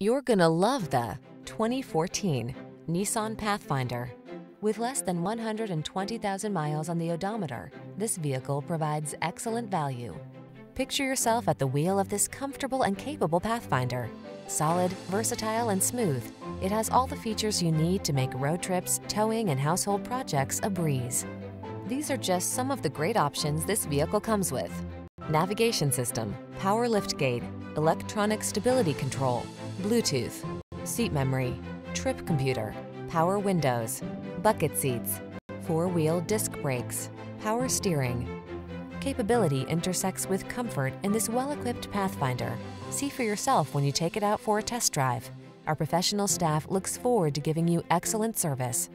You're gonna love the 2014 Nissan Pathfinder. With less than 120,000 miles on the odometer, this vehicle provides excellent value. Picture yourself at the wheel of this comfortable and capable Pathfinder. Solid, versatile, and smooth, it has all the features you need to make road trips, towing, and household projects a breeze. These are just some of the great options this vehicle comes with. Navigation system, power liftgate, electronic stability control, Bluetooth, seat memory, trip computer, power windows, bucket seats, four-wheel disc brakes, power steering. Capability intersects with comfort in this well-equipped Pathfinder. See for yourself when you take it out for a test drive. Our professional staff looks forward to giving you excellent service.